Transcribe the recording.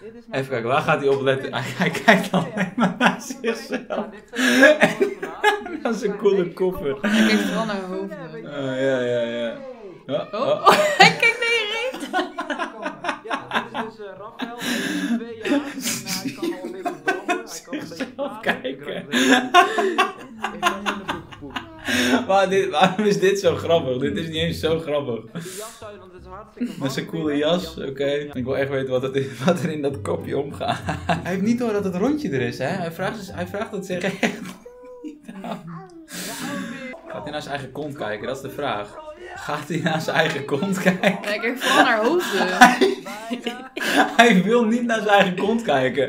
Dit is mijn Even kijken, waar gaat hij op letten? Hij, hij kijkt alleen maar naar zichzelf. Dat is een coole koffer. Hij kijkt vooral naar hoofd. Ah, ja, ja, ja. Ja, Oh, oh. hij kijkt naar je reet. Ja, dit is dus eh Raphaël. Hij is twee jaar en hij kan al een beetje branden. Hij kan een beetje kijken. Ik ruik het. Ik ben in de broek gepoept. Maar dit, waarom is dit zo grappig? Dit is niet eens zo grappig. Die jas zou je, want het is hartstikke warm. Dat is een coole jas, oké. Ik wil echt weten wat, het is, wat er in dat kopje omgaat. Hij heeft niet door dat het rondje er is, hè? Hij vraagt, dus- hij vraagt het zich echt niet aan. Gaat hij naar zijn eigen kont kijken? Dat is de vraag. Gaat hij naar zijn eigen kont kijken? Hij kijkt vooral naar hoofden. Hij wil niet naar zijn eigen kont kijken.